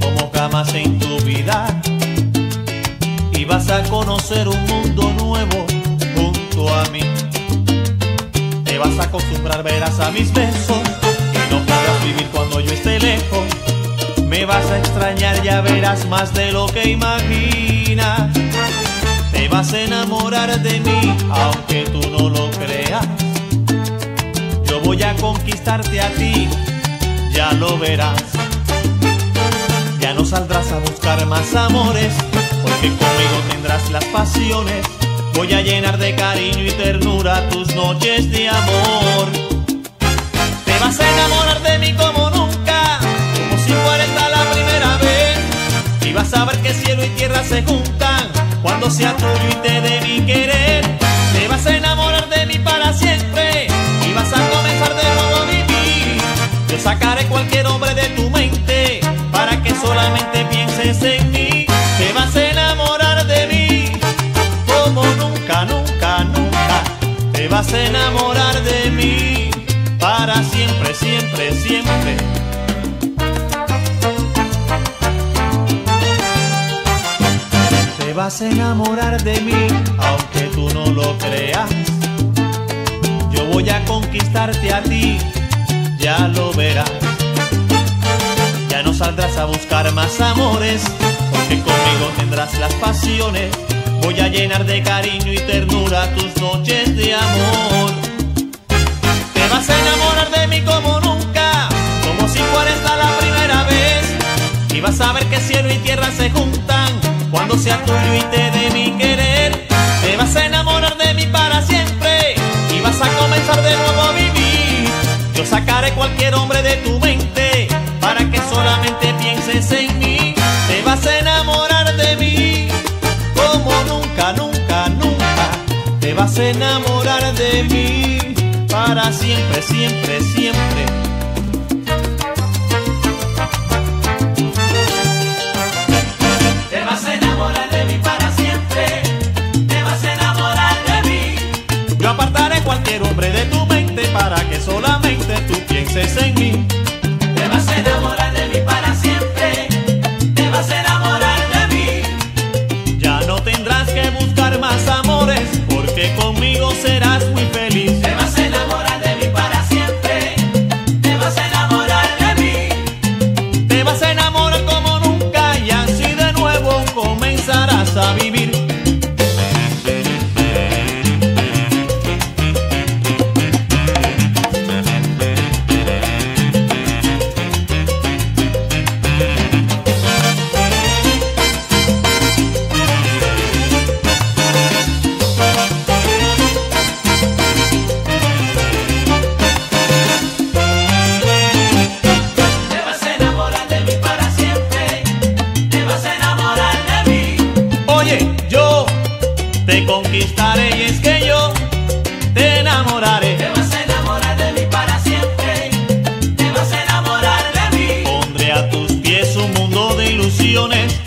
como jamás en tu vida. Y vas a conocer un mundo nuevo junto a mí. Te vas a acostumbrar, verás a mis besos y no podrás vivir cuando yo esté lejos. Me vas a extrañar, ya verás más de lo que imaginas. Te vas a enamorar de mí, aunque tú no lo creas. Yo voy a conquistarte a ti, ya lo verás. Ya no saldrás a buscar más amores, porque conmigo tendrás las pasiones. Voy a llenar de cariño y ternura tus noches de amor. Te vas a enamorar de mí como nunca, como si fuera esta la primera vez. Y vas a ver que cielo y tierra se juntan cuando sea tuyo y te dé mi querer. Te vas a enamorar de mí para siempre y vas a comenzar de nuevo a vivir. Yo sacaré cualquier hombre de tu Te vas a enamorar de mí para siempre, siempre, siempre. Te vas a enamorar de mí, aunque tú no lo creas. Yo voy a conquistarte a ti, ya lo verás. Ya no saldrás a buscar más amores, porque conmigo tendrás las pasiones. Voy a llenar de cariño y ternura tus noches de amor. Te vas a enamorar de mí como nunca, como si fuera esta la primera vez. Y vas a ver que cielo y tierra se juntan cuando sea tuyo y te dé mi querer. Te vas a enamorar de mí para siempre y vas a comenzar de nuevo a vivir. Yo sacaré cualquier hombre de tu mente para que solamente pienses en vas a enamorar de mí para siempre, siempre, siempre. Conmigo serás canciones.